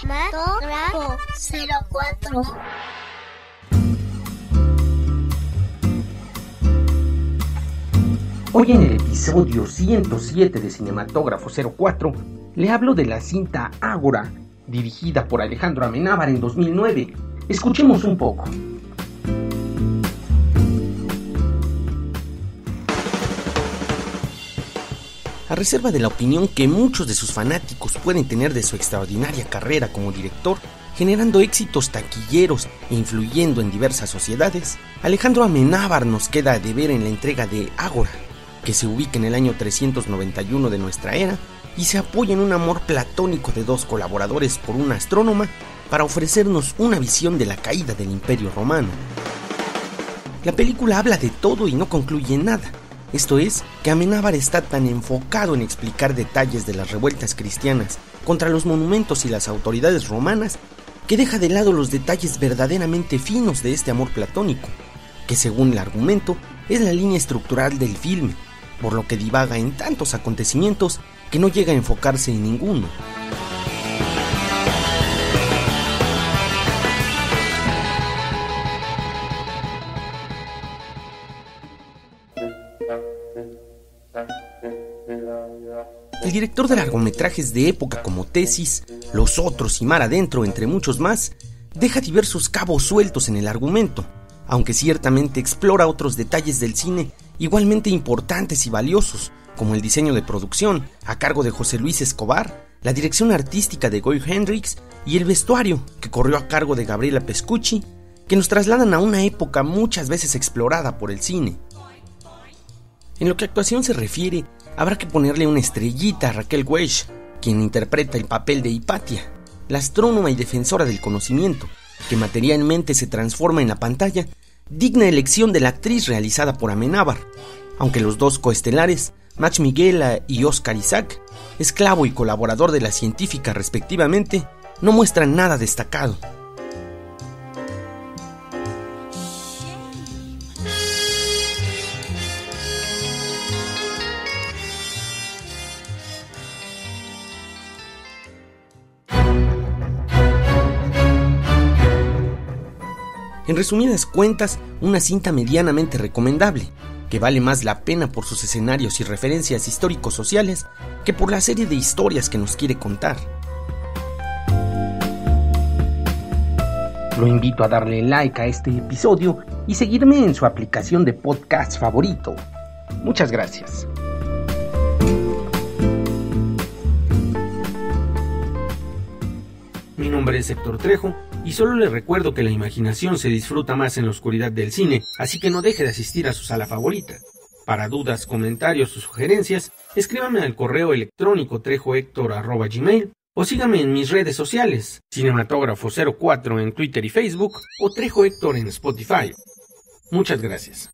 Cinematógrafo 04. Hoy en el episodio 107 de Cinematógrafo 04 le hablo de la cinta Ágora, dirigida por Alejandro Amenábar en 2009. Escuchemos un poco. A reserva de la opinión que muchos de sus fanáticos pueden tener de su extraordinaria carrera como director, generando éxitos taquilleros e influyendo en diversas sociedades, Alejandro Amenábar nos queda de ver en la entrega de Ágora, que se ubica en el año 391 de nuestra era y se apoya en un amor platónico de dos colaboradores por una astrónoma para ofrecernos una visión de la caída del Imperio Romano. La película habla de todo y no concluye en nada. Esto es, que Amenábar está tan enfocado en explicar detalles de las revueltas cristianas contra los monumentos y las autoridades romanas que deja de lado los detalles verdaderamente finos de este amor platónico, que según el argumento es la línea estructural del filme, por lo que divaga en tantos acontecimientos que no llega a enfocarse en ninguno. El director de largometrajes de época como Tesis, Los Otros y Mar Adentro, entre muchos más, deja diversos cabos sueltos en el argumento, aunque ciertamente explora otros detalles del cine igualmente importantes y valiosos, como el diseño de producción, a cargo de José Luis Escobar, la dirección artística de Goy Hendrix y el vestuario, que corrió a cargo de Gabriela Pescucci, que nos trasladan a una época muchas veces explorada por el cine. En lo que actuación se refiere, habrá que ponerle una estrellita a Raquel Weisz, quien interpreta el papel de Hipatia, la astrónoma y defensora del conocimiento, que materialmente se transforma en la pantalla, digna elección de la actriz realizada por Amenábar, aunque los dos coestelares, Max Miguela y Oscar Isaac, esclavo y colaborador de la científica respectivamente, no muestran nada destacado. En resumidas cuentas, una cinta medianamente recomendable, que vale más la pena por sus escenarios y referencias históricos sociales que por la serie de historias que nos quiere contar. Lo invito a darle like a este episodio y seguirme en su aplicación de podcast favorito. Muchas gracias. Mi nombre es Héctor Trejo y solo le recuerdo que la imaginación se disfruta más en la oscuridad del cine, así que no deje de asistir a su sala favorita. Para dudas, comentarios o sugerencias, escríbame al correo electrónico trejohector.gmail o sígame en mis redes sociales, Cinematógrafo04 en Twitter y Facebook o Trejo Héctor en Spotify. Muchas gracias.